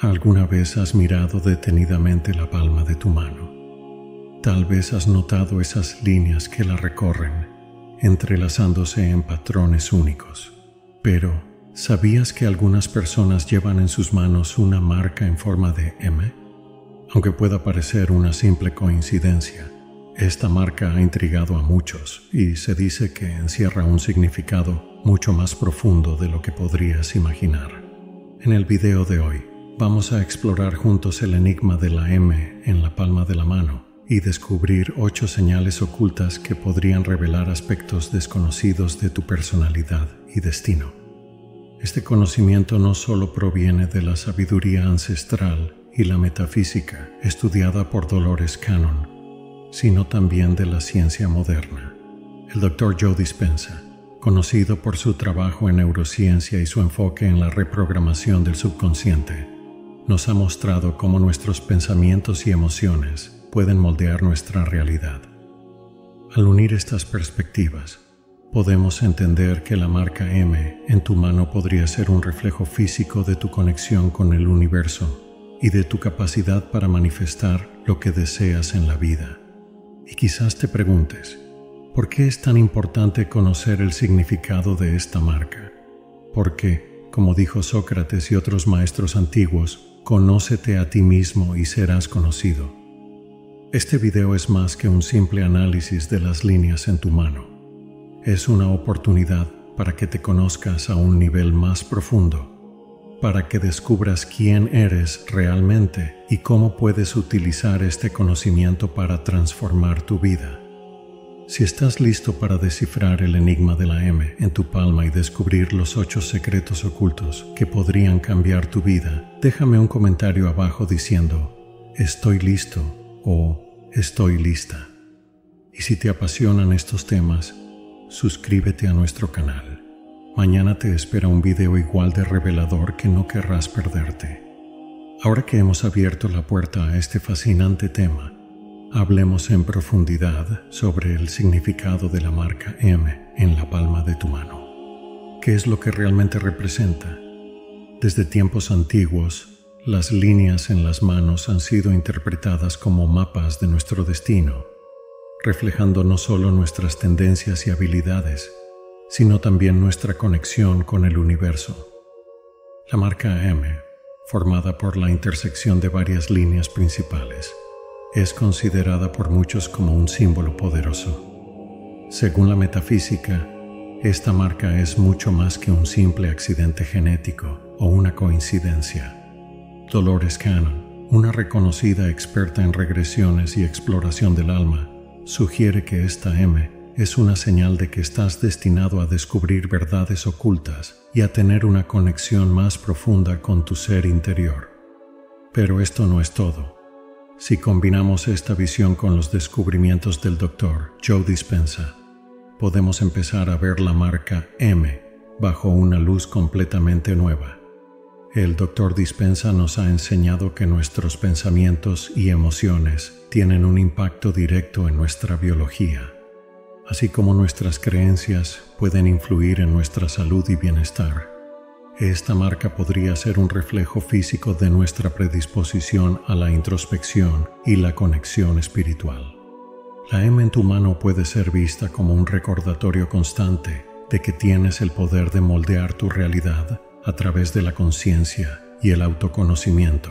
¿Alguna vez has mirado detenidamente la palma de tu mano? Tal vez has notado esas líneas que la recorren, entrelazándose en patrones únicos. Pero, ¿sabías que algunas personas llevan en sus manos una marca en forma de M? Aunque pueda parecer una simple coincidencia, esta marca ha intrigado a muchos y se dice que encierra un significado mucho más profundo de lo que podrías imaginar. En el video de hoy vamos a explorar juntos el enigma de la M en la palma de la mano y descubrir ocho señales ocultas que podrían revelar aspectos desconocidos de tu personalidad y destino. Este conocimiento no solo proviene de la sabiduría ancestral y la metafísica estudiada por Dolores Cannon, sino también de la ciencia moderna. El Dr. Joe Dispensa, conocido por su trabajo en neurociencia y su enfoque en la reprogramación del subconsciente, nos ha mostrado cómo nuestros pensamientos y emociones pueden moldear nuestra realidad. Al unir estas perspectivas, podemos entender que la marca M en tu mano podría ser un reflejo físico de tu conexión con el universo y de tu capacidad para manifestar lo que deseas en la vida. Y quizás te preguntes, ¿por qué es tan importante conocer el significado de esta marca? Porque, como dijo Sócrates y otros maestros antiguos, conócete a ti mismo y serás conocido. Este video es más que un simple análisis de las líneas en tu mano. Es una oportunidad para que te conozcas a un nivel más profundo para que descubras quién eres realmente y cómo puedes utilizar este conocimiento para transformar tu vida. Si estás listo para descifrar el enigma de la M en tu palma y descubrir los ocho secretos ocultos que podrían cambiar tu vida, déjame un comentario abajo diciendo, estoy listo o estoy lista. Y si te apasionan estos temas, suscríbete a nuestro canal. Mañana te espera un video igual de revelador que no querrás perderte. Ahora que hemos abierto la puerta a este fascinante tema, hablemos en profundidad sobre el significado de la marca M en la palma de tu mano. ¿Qué es lo que realmente representa? Desde tiempos antiguos, las líneas en las manos han sido interpretadas como mapas de nuestro destino, reflejando no solo nuestras tendencias y habilidades, sino también nuestra conexión con el universo. La marca M, formada por la intersección de varias líneas principales, es considerada por muchos como un símbolo poderoso. Según la metafísica, esta marca es mucho más que un simple accidente genético o una coincidencia. Dolores Cannon, una reconocida experta en regresiones y exploración del alma, sugiere que esta M es una señal de que estás destinado a descubrir verdades ocultas y a tener una conexión más profunda con tu ser interior. Pero esto no es todo. Si combinamos esta visión con los descubrimientos del doctor Joe Dispensa, podemos empezar a ver la marca M bajo una luz completamente nueva. El doctor Dispensa nos ha enseñado que nuestros pensamientos y emociones tienen un impacto directo en nuestra biología así como nuestras creencias pueden influir en nuestra salud y bienestar. Esta marca podría ser un reflejo físico de nuestra predisposición a la introspección y la conexión espiritual. La M en tu mano puede ser vista como un recordatorio constante de que tienes el poder de moldear tu realidad a través de la conciencia y el autoconocimiento.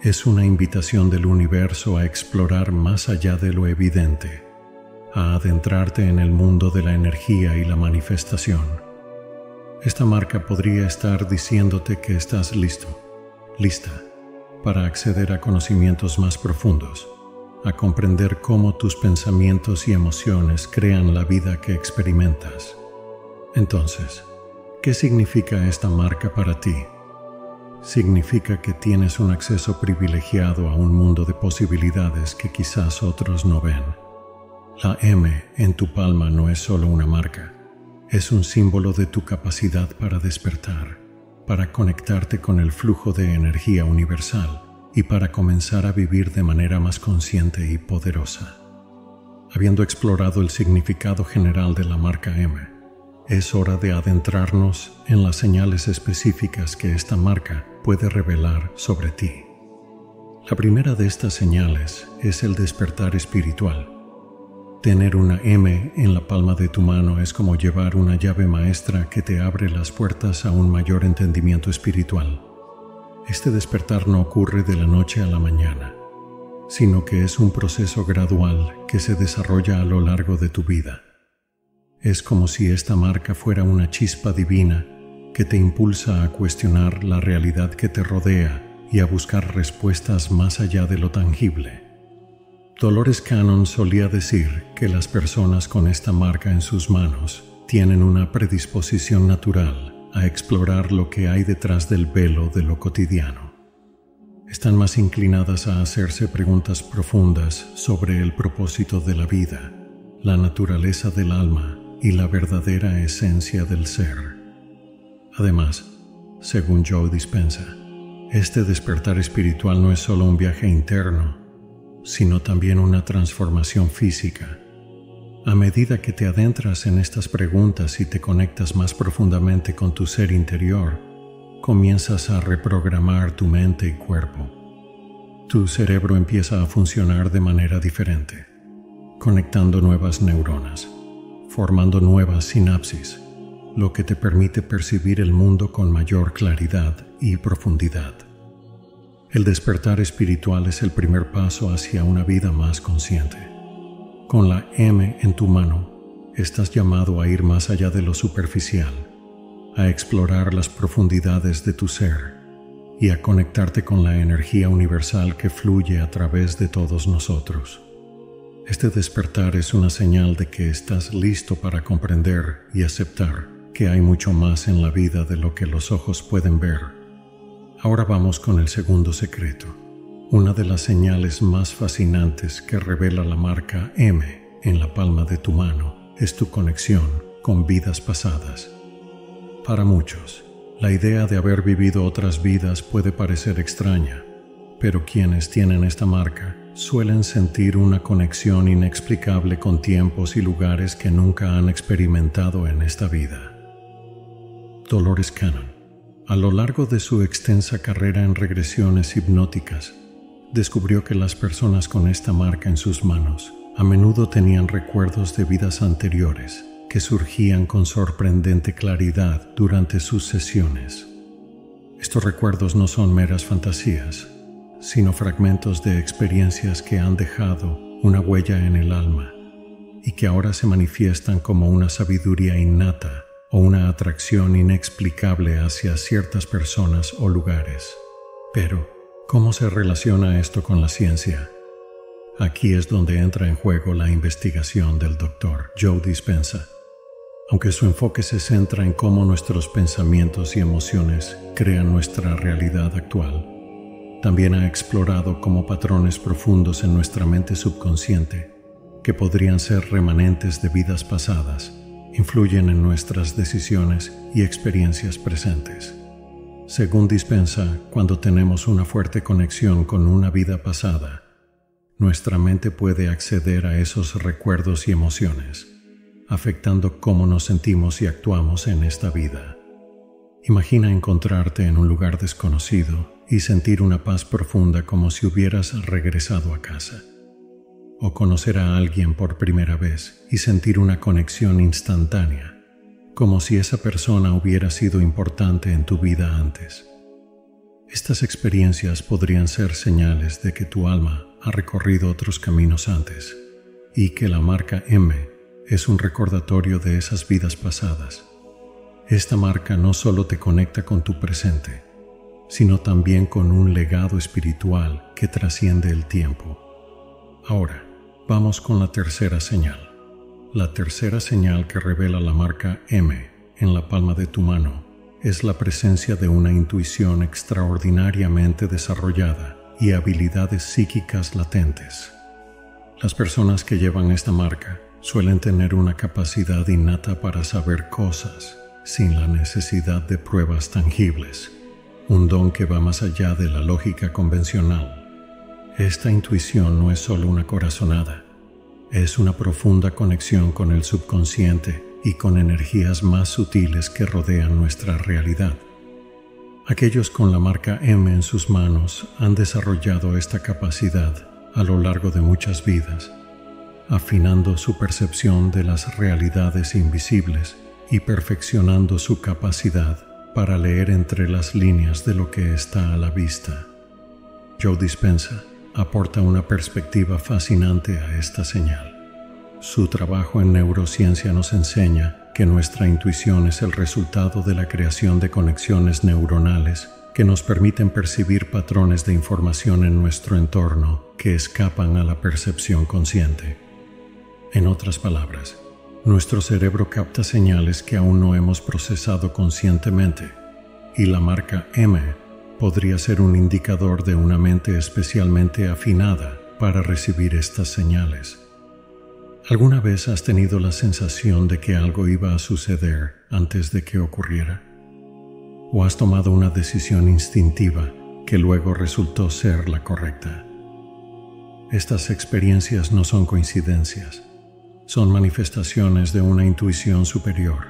Es una invitación del universo a explorar más allá de lo evidente a adentrarte en el mundo de la energía y la manifestación. Esta marca podría estar diciéndote que estás listo, lista, para acceder a conocimientos más profundos, a comprender cómo tus pensamientos y emociones crean la vida que experimentas. Entonces, ¿qué significa esta marca para ti? Significa que tienes un acceso privilegiado a un mundo de posibilidades que quizás otros no ven la M en tu palma no es solo una marca, es un símbolo de tu capacidad para despertar, para conectarte con el flujo de energía universal y para comenzar a vivir de manera más consciente y poderosa. Habiendo explorado el significado general de la marca M, es hora de adentrarnos en las señales específicas que esta marca puede revelar sobre ti. La primera de estas señales es el despertar espiritual. Tener una M en la palma de tu mano es como llevar una llave maestra que te abre las puertas a un mayor entendimiento espiritual. Este despertar no ocurre de la noche a la mañana, sino que es un proceso gradual que se desarrolla a lo largo de tu vida. Es como si esta marca fuera una chispa divina que te impulsa a cuestionar la realidad que te rodea y a buscar respuestas más allá de lo tangible. Dolores Cannon solía decir que las personas con esta marca en sus manos tienen una predisposición natural a explorar lo que hay detrás del velo de lo cotidiano. Están más inclinadas a hacerse preguntas profundas sobre el propósito de la vida, la naturaleza del alma y la verdadera esencia del ser. Además, según Joe Dispensa, este despertar espiritual no es solo un viaje interno, sino también una transformación física. A medida que te adentras en estas preguntas y te conectas más profundamente con tu ser interior, comienzas a reprogramar tu mente y cuerpo. Tu cerebro empieza a funcionar de manera diferente, conectando nuevas neuronas formando nuevas sinapsis, lo que te permite percibir el mundo con mayor claridad y profundidad. El despertar espiritual es el primer paso hacia una vida más consciente. Con la M en tu mano, estás llamado a ir más allá de lo superficial, a explorar las profundidades de tu ser y a conectarte con la energía universal que fluye a través de todos nosotros. Este despertar es una señal de que estás listo para comprender y aceptar que hay mucho más en la vida de lo que los ojos pueden ver. Ahora vamos con el segundo secreto. Una de las señales más fascinantes que revela la marca M en la palma de tu mano es tu conexión con vidas pasadas. Para muchos, la idea de haber vivido otras vidas puede parecer extraña, pero quienes tienen esta marca suelen sentir una conexión inexplicable con tiempos y lugares que nunca han experimentado en esta vida. Dolores Cannon, a lo largo de su extensa carrera en regresiones hipnóticas, descubrió que las personas con esta marca en sus manos a menudo tenían recuerdos de vidas anteriores que surgían con sorprendente claridad durante sus sesiones. Estos recuerdos no son meras fantasías, sino fragmentos de experiencias que han dejado una huella en el alma y que ahora se manifiestan como una sabiduría innata o una atracción inexplicable hacia ciertas personas o lugares. Pero, ¿cómo se relaciona esto con la ciencia? Aquí es donde entra en juego la investigación del doctor Joe Dispensa. Aunque su enfoque se centra en cómo nuestros pensamientos y emociones crean nuestra realidad actual, también ha explorado como patrones profundos en nuestra mente subconsciente, que podrían ser remanentes de vidas pasadas, influyen en nuestras decisiones y experiencias presentes. Según dispensa, cuando tenemos una fuerte conexión con una vida pasada, nuestra mente puede acceder a esos recuerdos y emociones, afectando cómo nos sentimos y actuamos en esta vida. Imagina encontrarte en un lugar desconocido y sentir una paz profunda como si hubieras regresado a casa. O conocer a alguien por primera vez y sentir una conexión instantánea, como si esa persona hubiera sido importante en tu vida antes. Estas experiencias podrían ser señales de que tu alma ha recorrido otros caminos antes y que la marca M es un recordatorio de esas vidas pasadas. Esta marca no solo te conecta con tu presente, sino también con un legado espiritual que trasciende el tiempo. Ahora, vamos con la tercera señal. La tercera señal que revela la marca M en la palma de tu mano es la presencia de una intuición extraordinariamente desarrollada y habilidades psíquicas latentes. Las personas que llevan esta marca suelen tener una capacidad innata para saber cosas sin la necesidad de pruebas tangibles un don que va más allá de la lógica convencional. Esta intuición no es solo una corazonada, es una profunda conexión con el subconsciente y con energías más sutiles que rodean nuestra realidad. Aquellos con la marca M en sus manos han desarrollado esta capacidad a lo largo de muchas vidas, afinando su percepción de las realidades invisibles y perfeccionando su capacidad para leer entre las líneas de lo que está a la vista. Joe Dispensa aporta una perspectiva fascinante a esta señal. Su trabajo en neurociencia nos enseña que nuestra intuición es el resultado de la creación de conexiones neuronales que nos permiten percibir patrones de información en nuestro entorno que escapan a la percepción consciente. En otras palabras, nuestro cerebro capta señales que aún no hemos procesado conscientemente y la marca M podría ser un indicador de una mente especialmente afinada para recibir estas señales. ¿Alguna vez has tenido la sensación de que algo iba a suceder antes de que ocurriera? ¿O has tomado una decisión instintiva que luego resultó ser la correcta? Estas experiencias no son coincidencias, son manifestaciones de una intuición superior,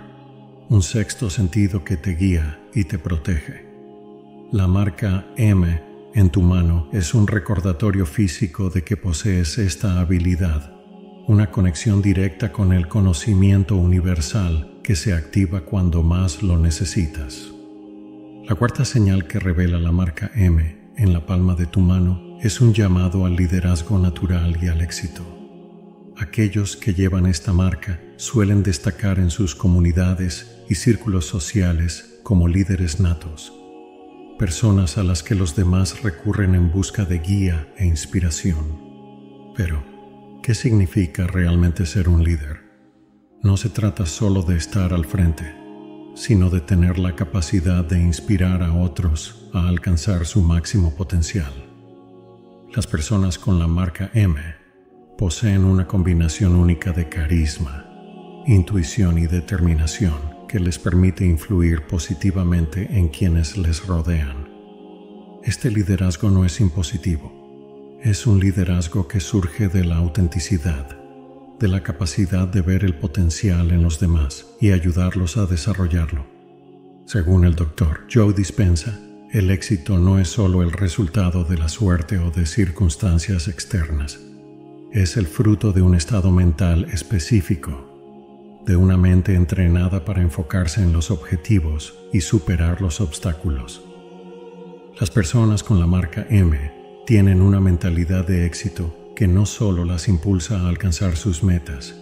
un sexto sentido que te guía y te protege. La marca M en tu mano es un recordatorio físico de que posees esta habilidad una conexión directa con el conocimiento universal que se activa cuando más lo necesitas. La cuarta señal que revela la marca M en la palma de tu mano es un llamado al liderazgo natural y al éxito. Aquellos que llevan esta marca suelen destacar en sus comunidades y círculos sociales como líderes natos, personas a las que los demás recurren en busca de guía e inspiración. Pero, ¿Qué significa realmente ser un líder? No se trata solo de estar al frente, sino de tener la capacidad de inspirar a otros a alcanzar su máximo potencial. Las personas con la marca M poseen una combinación única de carisma, intuición y determinación que les permite influir positivamente en quienes les rodean. Este liderazgo no es impositivo es un liderazgo que surge de la autenticidad, de la capacidad de ver el potencial en los demás y ayudarlos a desarrollarlo. Según el doctor Joe Dispensa, el éxito no es solo el resultado de la suerte o de circunstancias externas, es el fruto de un estado mental específico, de una mente entrenada para enfocarse en los objetivos y superar los obstáculos. Las personas con la marca M tienen una mentalidad de éxito que no solo las impulsa a alcanzar sus metas,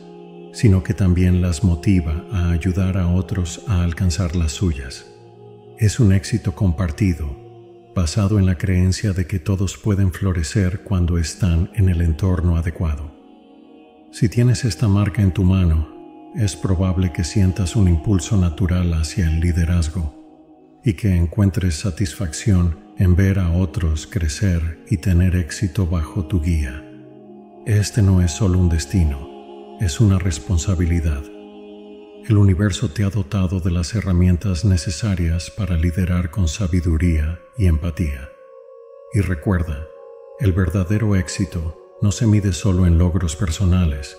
sino que también las motiva a ayudar a otros a alcanzar las suyas. Es un éxito compartido, basado en la creencia de que todos pueden florecer cuando están en el entorno adecuado. Si tienes esta marca en tu mano, es probable que sientas un impulso natural hacia el liderazgo y que encuentres satisfacción en ver a otros crecer y tener éxito bajo tu guía. Este no es solo un destino, es una responsabilidad. El universo te ha dotado de las herramientas necesarias para liderar con sabiduría y empatía. Y recuerda, el verdadero éxito no se mide solo en logros personales,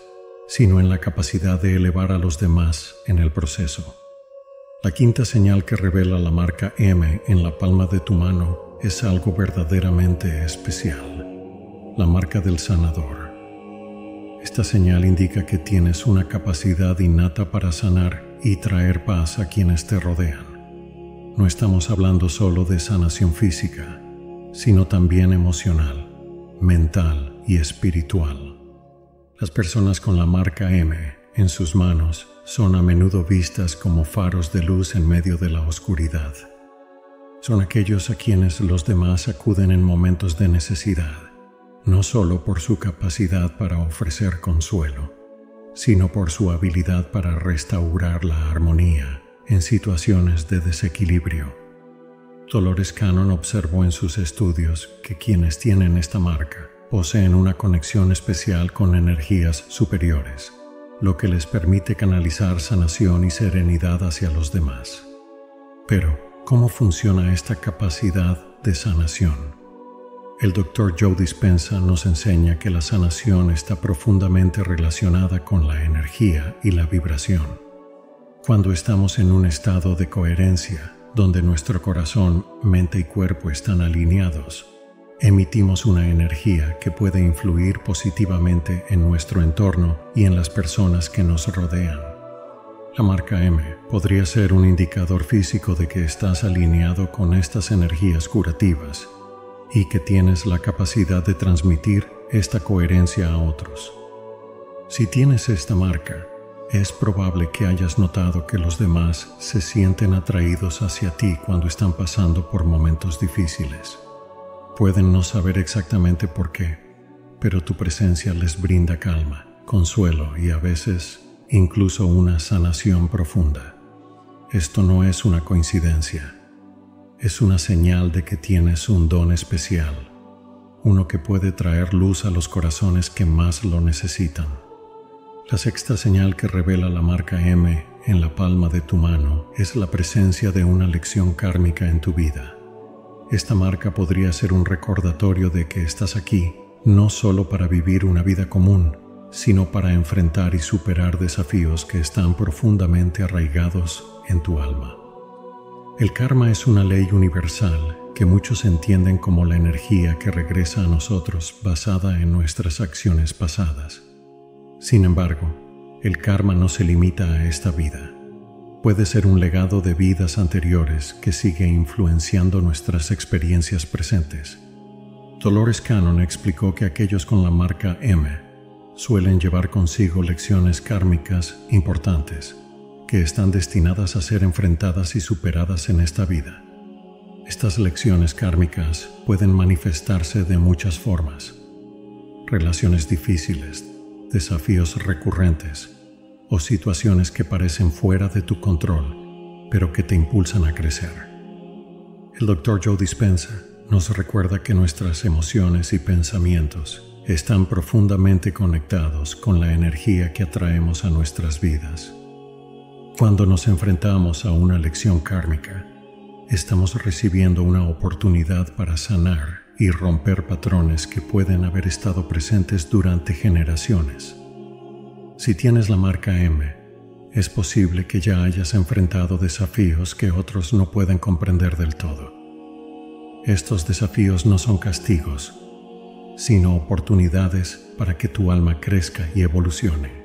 sino en la capacidad de elevar a los demás en el proceso. La quinta señal que revela la marca M en la palma de tu mano es algo verdaderamente especial, la marca del sanador. Esta señal indica que tienes una capacidad innata para sanar y traer paz a quienes te rodean. No estamos hablando solo de sanación física, sino también emocional, mental y espiritual. Las personas con la marca M en sus manos son a menudo vistas como faros de luz en medio de la oscuridad. Son aquellos a quienes los demás acuden en momentos de necesidad, no solo por su capacidad para ofrecer consuelo, sino por su habilidad para restaurar la armonía en situaciones de desequilibrio. Dolores Cannon observó en sus estudios que quienes tienen esta marca poseen una conexión especial con energías superiores lo que les permite canalizar sanación y serenidad hacia los demás. Pero, ¿cómo funciona esta capacidad de sanación? El doctor Joe Dispensa nos enseña que la sanación está profundamente relacionada con la energía y la vibración. Cuando estamos en un estado de coherencia, donde nuestro corazón, mente y cuerpo están alineados, emitimos una energía que puede influir positivamente en nuestro entorno y en las personas que nos rodean. La marca M podría ser un indicador físico de que estás alineado con estas energías curativas y que tienes la capacidad de transmitir esta coherencia a otros. Si tienes esta marca, es probable que hayas notado que los demás se sienten atraídos hacia ti cuando están pasando por momentos difíciles. Pueden no saber exactamente por qué, pero tu presencia les brinda calma, consuelo y a veces incluso una sanación profunda. Esto no es una coincidencia, es una señal de que tienes un don especial, uno que puede traer luz a los corazones que más lo necesitan. La sexta señal que revela la marca M en la palma de tu mano es la presencia de una lección kármica en tu vida. Esta marca podría ser un recordatorio de que estás aquí no solo para vivir una vida común, sino para enfrentar y superar desafíos que están profundamente arraigados en tu alma. El karma es una ley universal que muchos entienden como la energía que regresa a nosotros basada en nuestras acciones pasadas. Sin embargo, el karma no se limita a esta vida puede ser un legado de vidas anteriores que sigue influenciando nuestras experiencias presentes. Dolores Cannon explicó que aquellos con la marca M suelen llevar consigo lecciones kármicas importantes que están destinadas a ser enfrentadas y superadas en esta vida. Estas lecciones kármicas pueden manifestarse de muchas formas. Relaciones difíciles, desafíos recurrentes, o situaciones que parecen fuera de tu control, pero que te impulsan a crecer. El Dr. Joe Dispenza nos recuerda que nuestras emociones y pensamientos están profundamente conectados con la energía que atraemos a nuestras vidas. Cuando nos enfrentamos a una lección kármica, estamos recibiendo una oportunidad para sanar y romper patrones que pueden haber estado presentes durante generaciones. Si tienes la marca M, es posible que ya hayas enfrentado desafíos que otros no pueden comprender del todo. Estos desafíos no son castigos, sino oportunidades para que tu alma crezca y evolucione.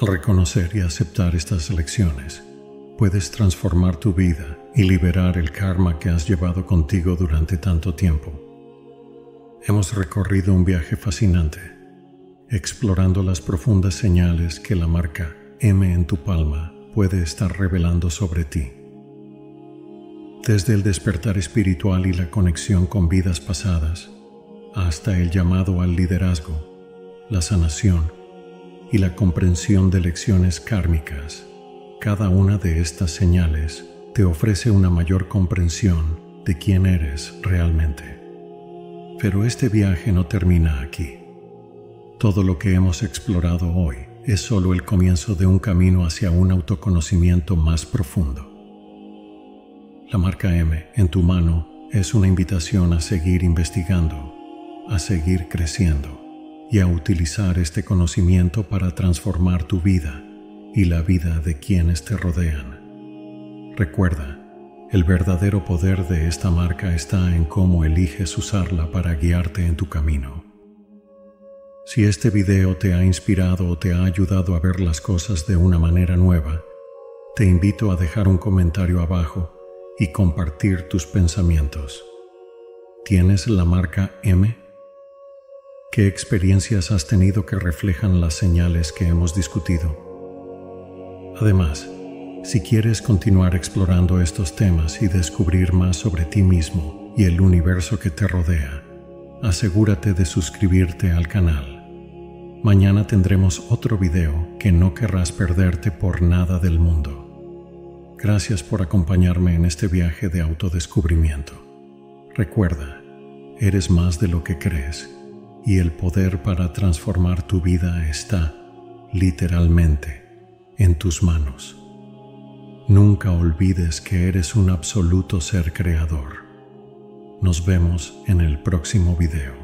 Al reconocer y aceptar estas lecciones, puedes transformar tu vida y liberar el karma que has llevado contigo durante tanto tiempo. Hemos recorrido un viaje fascinante explorando las profundas señales que la marca M en tu palma puede estar revelando sobre ti. Desde el despertar espiritual y la conexión con vidas pasadas, hasta el llamado al liderazgo, la sanación y la comprensión de lecciones kármicas, cada una de estas señales te ofrece una mayor comprensión de quién eres realmente. Pero este viaje no termina aquí. Todo lo que hemos explorado hoy es solo el comienzo de un camino hacia un autoconocimiento más profundo. La marca M en tu mano es una invitación a seguir investigando, a seguir creciendo y a utilizar este conocimiento para transformar tu vida y la vida de quienes te rodean. Recuerda, el verdadero poder de esta marca está en cómo eliges usarla para guiarte en tu camino. Si este video te ha inspirado o te ha ayudado a ver las cosas de una manera nueva, te invito a dejar un comentario abajo y compartir tus pensamientos. ¿Tienes la marca M? ¿Qué experiencias has tenido que reflejan las señales que hemos discutido? Además, si quieres continuar explorando estos temas y descubrir más sobre ti mismo y el universo que te rodea, asegúrate de suscribirte al canal. Mañana tendremos otro video que no querrás perderte por nada del mundo. Gracias por acompañarme en este viaje de autodescubrimiento. Recuerda, eres más de lo que crees y el poder para transformar tu vida está, literalmente, en tus manos. Nunca olvides que eres un absoluto ser creador. Nos vemos en el próximo video.